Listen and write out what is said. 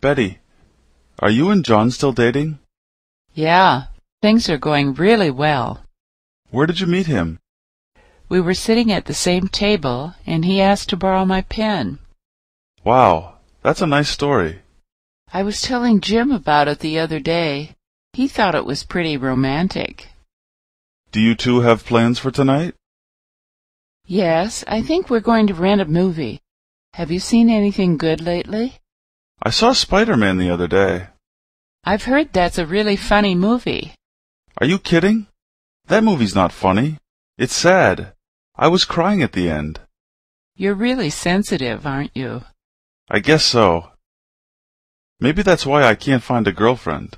Betty, are you and John still dating? Yeah, things are going really well. Where did you meet him? We were sitting at the same table, and he asked to borrow my pen. Wow, that's a nice story. I was telling Jim about it the other day. He thought it was pretty romantic. Do you two have plans for tonight? Yes, I think we're going to rent a movie. Have you seen anything good lately? I saw Spider-Man the other day. I've heard that's a really funny movie. Are you kidding? That movie's not funny. It's sad. I was crying at the end. You're really sensitive, aren't you? I guess so. Maybe that's why I can't find a girlfriend.